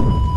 you.